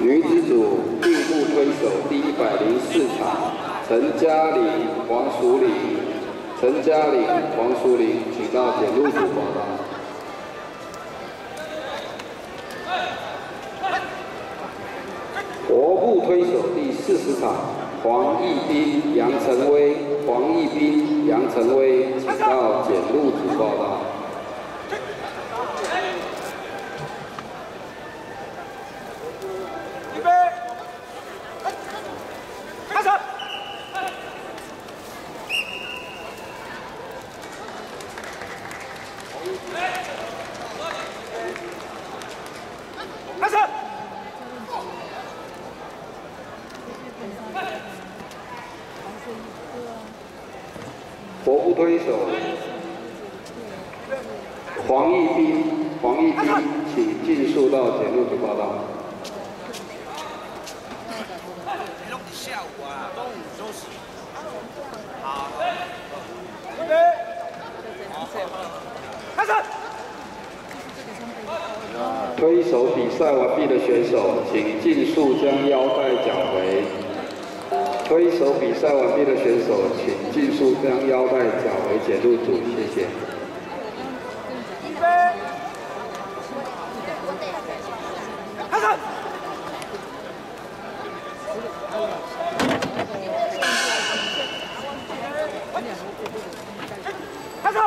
女子组并步推手第一百零四场，陈嘉玲、黄淑玲，陈嘉玲、黄淑玲，请到检录组报道。活步推手第四十场，黄义斌、杨成威，黄义斌、杨成威，请到检录组报道。活步推手，黄义斌，黄义斌，请尽速到检录组报道。推手比赛完毕的选手，请尽速将腰带缴回。推手比赛完毕的选手，请尽速将腰带缴回检录组，谢谢。开始。开始。